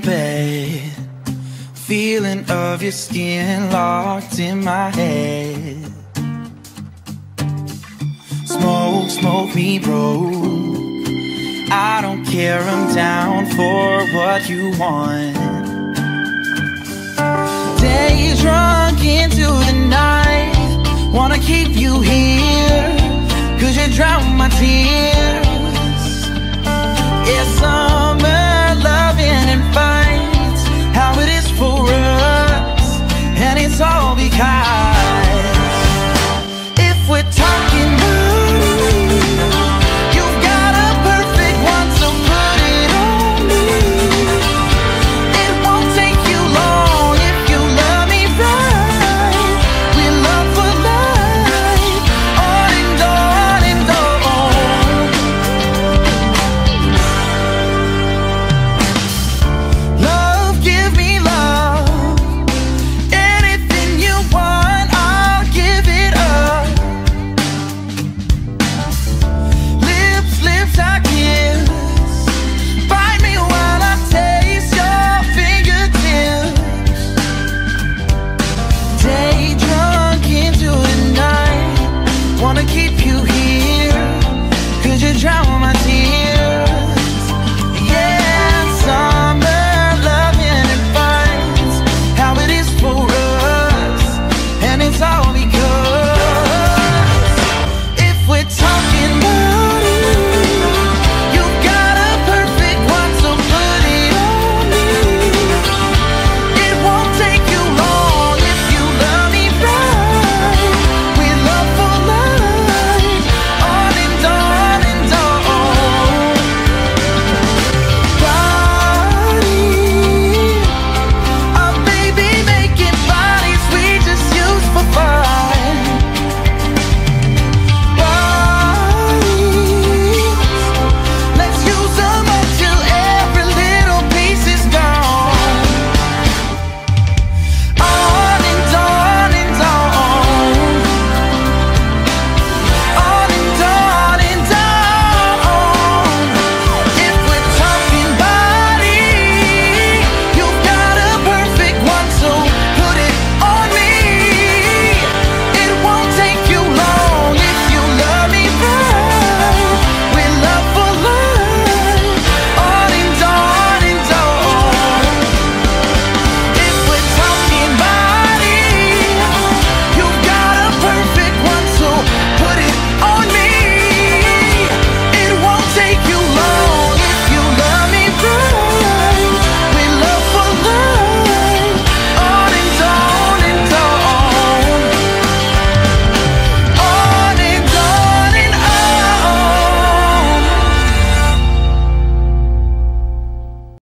bed. Feeling of your skin locked in my head. Smoke, smoke me broke I don't care, I'm down for what you want. Days drunk into